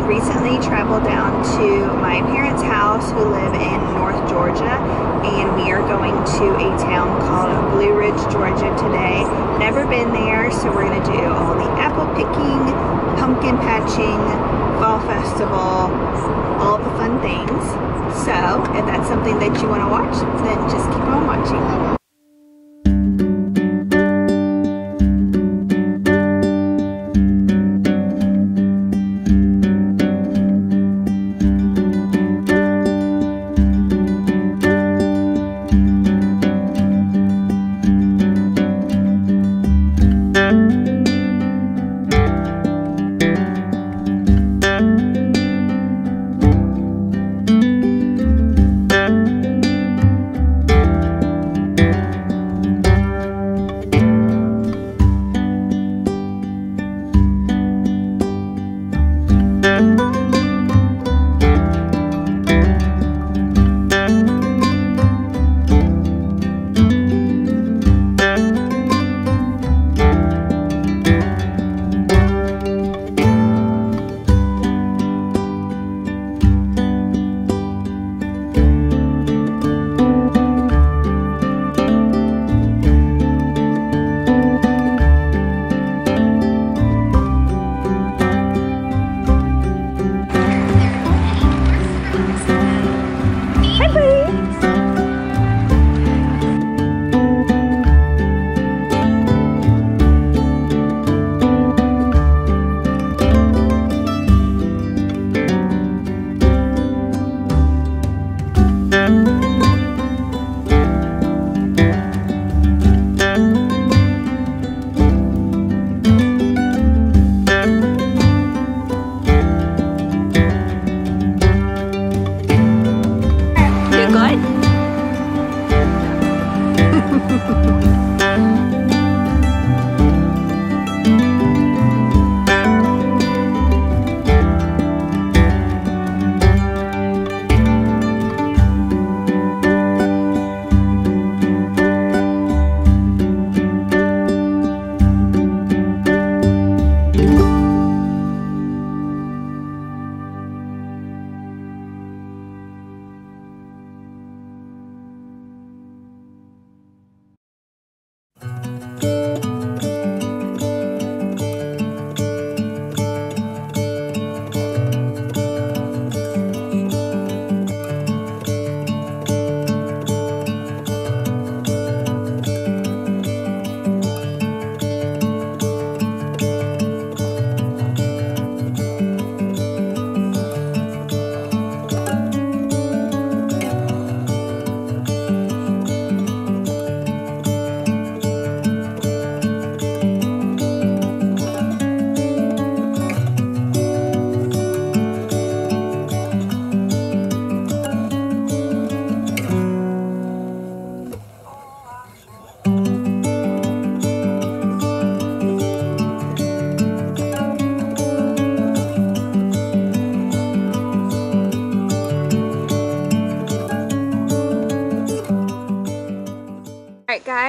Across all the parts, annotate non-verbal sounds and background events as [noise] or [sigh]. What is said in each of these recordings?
We recently traveled down to my parents' house who live in North Georgia and we are going to a town called Blue Ridge, Georgia today. Never been there so we're going to do all the apple picking, pumpkin patching, fall festival, all the fun things. So if that's something that you want to watch then just keep on watching. Alright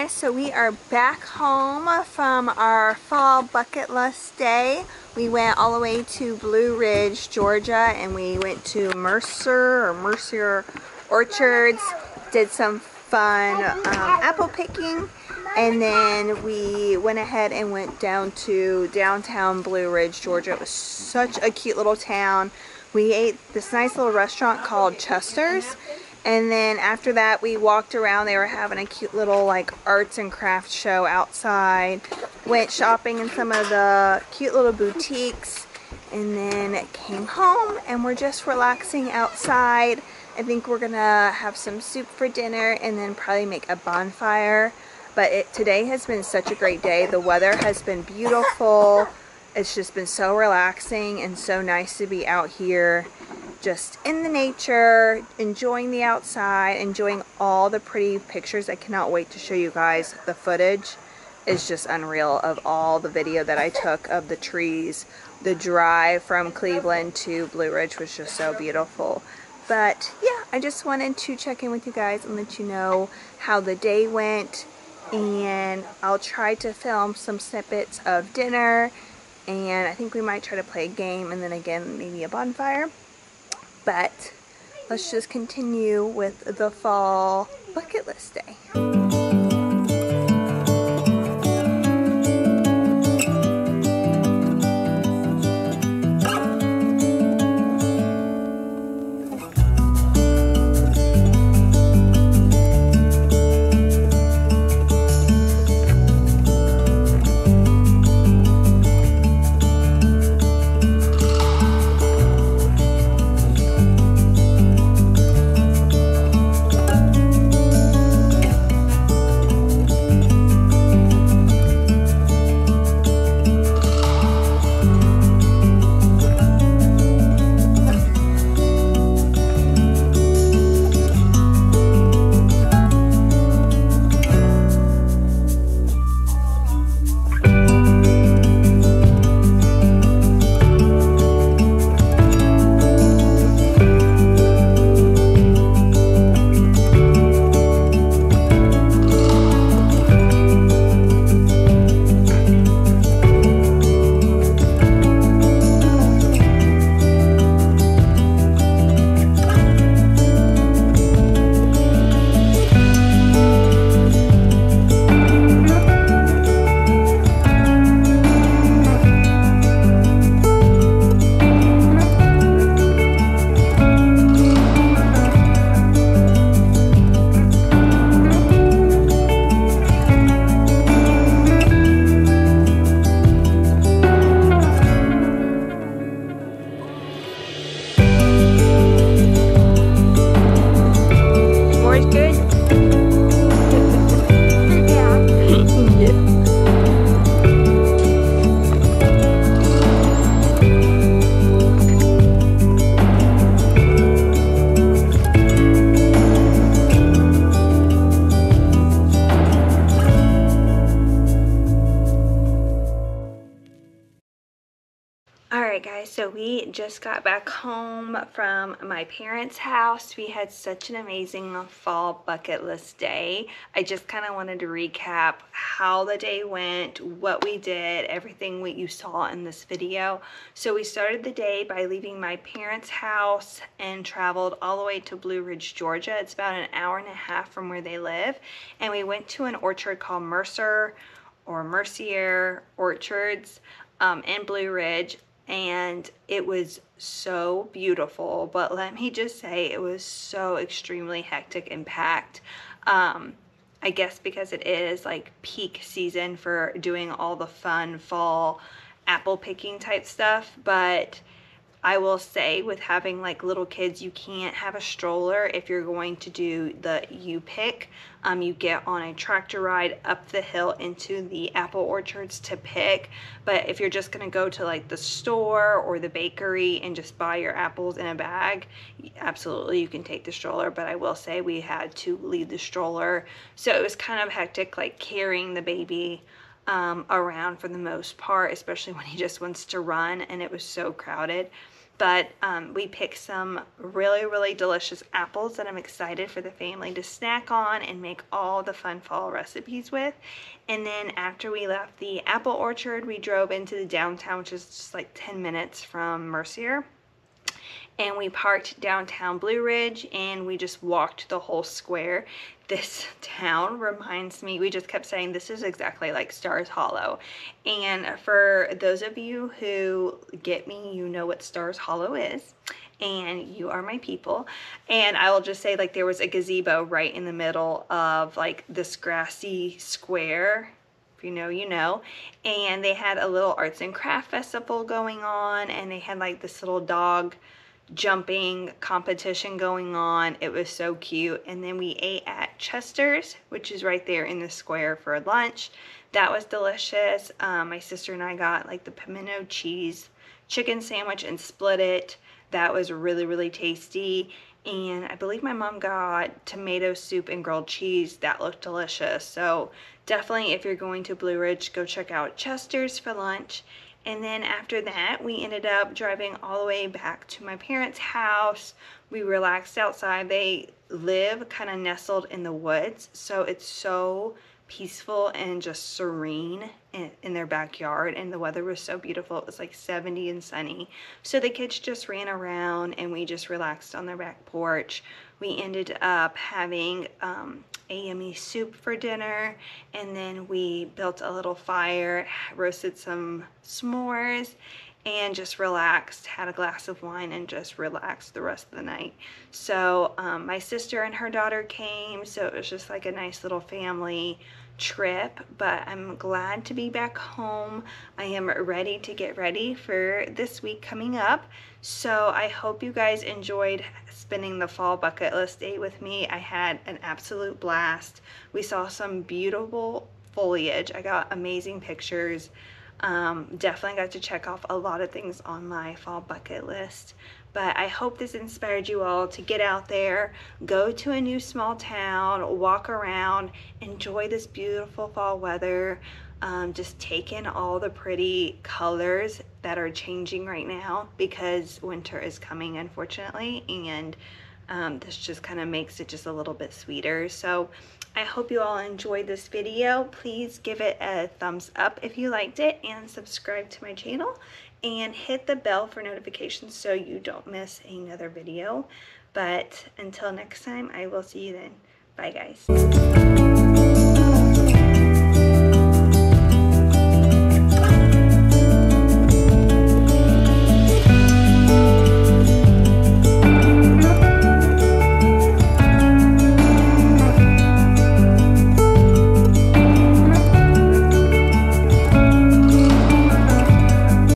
guys, so we are back home from our fall bucket list day. We went all the way to Blue Ridge, Georgia and we went to Mercer or Mercier Orchards, did some fun um, apple picking and then we went ahead and went down to downtown Blue Ridge, Georgia. It was such a cute little town. We ate this nice little restaurant called Chester's and then after that, we walked around. They were having a cute little like arts and crafts show outside. Went shopping in some of the cute little boutiques. And then came home and we're just relaxing outside. I think we're to have some soup for dinner and then probably make a bonfire. But it, today has been such a great day. The weather has been beautiful. It's just been so relaxing and so nice to be out here just in the nature, enjoying the outside, enjoying all the pretty pictures. I cannot wait to show you guys the footage. is just unreal of all the video that I took of the trees. The drive from Cleveland to Blue Ridge was just so beautiful. But yeah, I just wanted to check in with you guys and let you know how the day went. And I'll try to film some snippets of dinner and I think we might try to play a game and then again maybe a bonfire. But let's just continue with the fall bucket list day. So we just got back home from my parents' house. We had such an amazing fall bucket list day. I just kind of wanted to recap how the day went, what we did, everything what you saw in this video. So we started the day by leaving my parents' house and traveled all the way to Blue Ridge, Georgia. It's about an hour and a half from where they live. And we went to an orchard called Mercer or Mercier Orchards um, in Blue Ridge and it was so beautiful but let me just say it was so extremely hectic and packed. Um, I guess because it is like peak season for doing all the fun fall apple picking type stuff but I will say with having like little kids, you can't have a stroller if you're going to do the U-pick. Um, you get on a tractor ride up the hill into the apple orchards to pick. But if you're just gonna go to like the store or the bakery and just buy your apples in a bag, absolutely you can take the stroller. But I will say we had to leave the stroller. So it was kind of hectic like carrying the baby um, around for the most part, especially when he just wants to run and it was so crowded but um, we picked some really, really delicious apples that I'm excited for the family to snack on and make all the fun fall recipes with. And then after we left the apple orchard, we drove into the downtown, which is just like 10 minutes from Mercier and we parked downtown Blue Ridge and we just walked the whole square. This [laughs] town reminds me, we just kept saying this is exactly like Stars Hollow. And for those of you who get me, you know what Stars Hollow is and you are my people. And I will just say like there was a gazebo right in the middle of like this grassy square if you know, you know. And they had a little arts and craft festival going on and they had like this little dog jumping competition going on. It was so cute. And then we ate at Chester's, which is right there in the square for lunch. That was delicious. Um, my sister and I got like the pimento cheese chicken sandwich and split it. That was really, really tasty. And I believe my mom got tomato soup and grilled cheese. That looked delicious. So definitely if you're going to Blue Ridge, go check out Chester's for lunch. And then after that, we ended up driving all the way back to my parents' house. We relaxed outside. They live kind of nestled in the woods, so it's so peaceful and just serene in, in, their backyard and the weather was so beautiful. It was like 70 and sunny. So the kids just ran around and we just relaxed on their back porch. We ended up having um, a yummy soup for dinner and then we built a little fire roasted some s'mores and just relaxed, had a glass of wine and just relaxed the rest of the night. So um, my sister and her daughter came, so it was just like a nice little family trip, but I'm glad to be back home. I am ready to get ready for this week coming up. So I hope you guys enjoyed spending the fall bucket list day with me. I had an absolute blast. We saw some beautiful foliage. I got amazing pictures. Um, definitely got to check off a lot of things on my fall bucket list. But I hope this inspired you all to get out there, go to a new small town, walk around, enjoy this beautiful fall weather. Um, just take in all the pretty colors that are changing right now because winter is coming unfortunately and um, this just kind of makes it just a little bit sweeter. So I hope you all enjoyed this video. Please give it a thumbs up if you liked it and subscribe to my channel and hit the bell for notifications so you don't miss another video. But until next time, I will see you then. Bye guys.